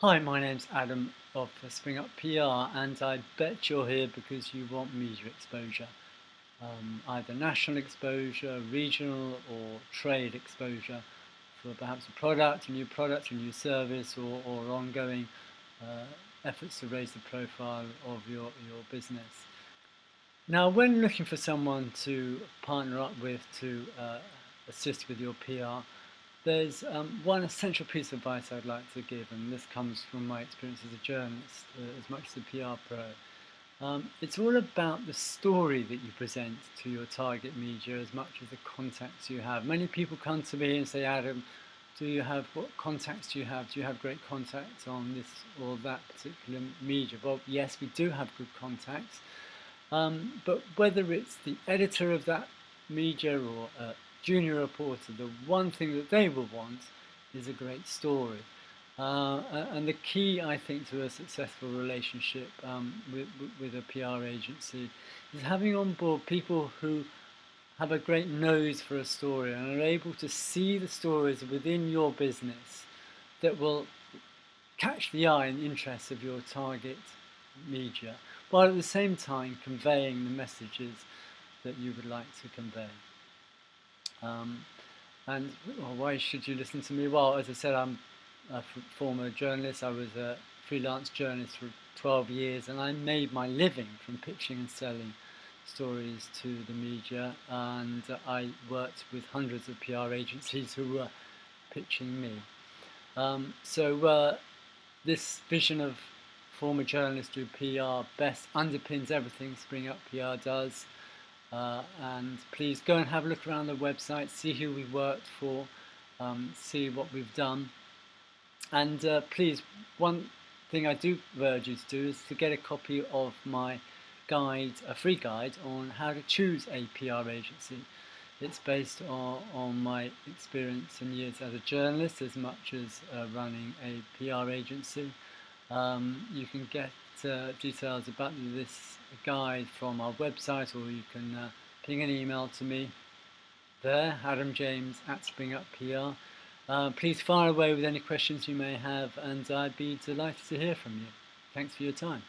Hi, my name's Adam of Springup PR, and I bet you're here because you want media exposure. Um, either national exposure, regional, or trade exposure for perhaps a product, a new product, a new service, or, or ongoing uh, efforts to raise the profile of your, your business. Now, when looking for someone to partner up with to uh, assist with your PR, there's um, one essential piece of advice I'd like to give, and this comes from my experience as a journalist, uh, as much as a PR pro. Um, it's all about the story that you present to your target media as much as the contacts you have. Many people come to me and say, Adam, do you have, what contacts do you have? Do you have great contacts on this or that particular media? Well, yes, we do have good contacts. Um, but whether it's the editor of that media or uh, junior reporter, the one thing that they will want is a great story. Uh, and the key, I think, to a successful relationship um, with, with a PR agency is having on board people who have a great nose for a story and are able to see the stories within your business that will catch the eye and interest of your target media, while at the same time conveying the messages that you would like to convey. Um, and well, why should you listen to me? Well, as I said, I'm a former journalist. I was a freelance journalist for 12 years, and I made my living from pitching and selling stories to the media. And I worked with hundreds of PR agencies who were pitching me. Um, so uh, this vision of former journalist through PR best underpins everything Springup PR does. Uh, and please go and have a look around the website, see who we worked for, um, see what we've done. And uh, please, one thing I do urge you to do is to get a copy of my guide, a free guide on how to choose a PR agency. It's based on, on my experience and years as a journalist as much as uh, running a PR agency. Um, you can get uh, details about this guide from our website or you can uh, ping an email to me there, Adam James at Springup PR. Uh, please fire away with any questions you may have and I'd be delighted to hear from you. Thanks for your time.